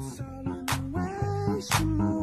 So long, in she.